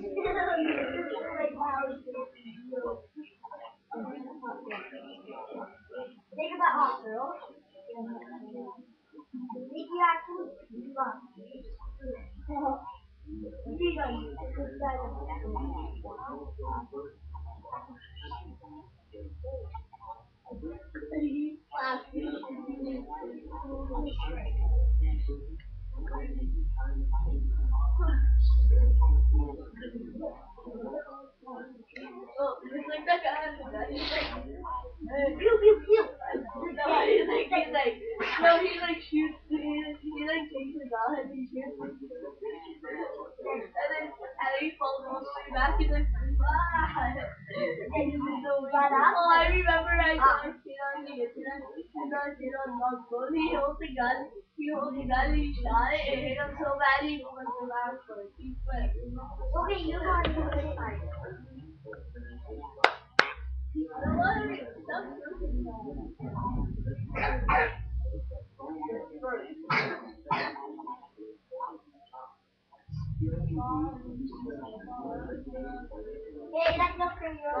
Think about hospital. If you actually Oh, it's like that guy. He's like, uh, Pew pew pew. no, he's like, he's like, no, he like shoots, he, he like takes his gun and he shoots, and he falls all the back, he's like, up. Oh, I remember I saw a kid on the kid on Logbone, he holds the gun, he holds the gun he shot it, it hit him so bad he went to last fled. Okay, you got to do this. The one, Okay, let's go for your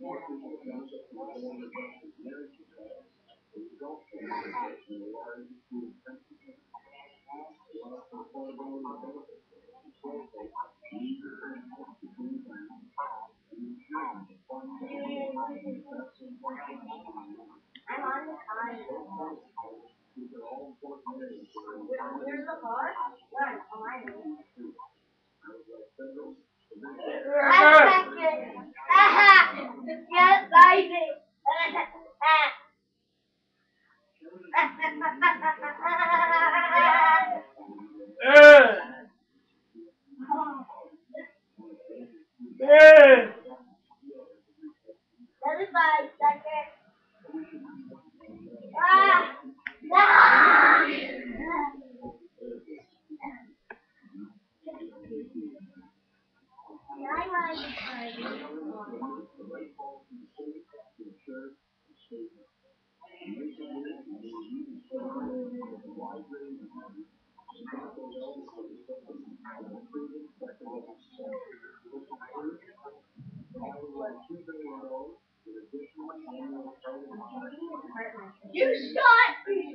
Thank you. That is You shot me!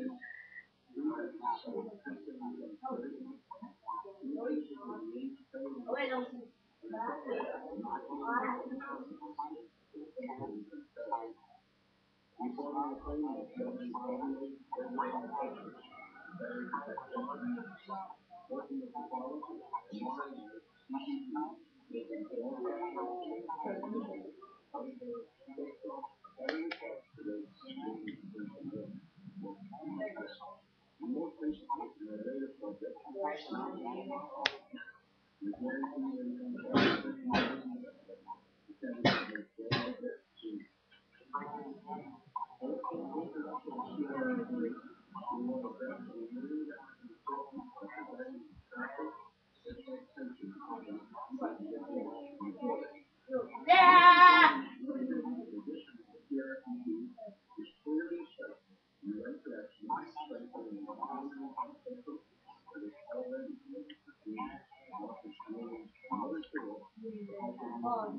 Oh, wait,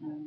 said.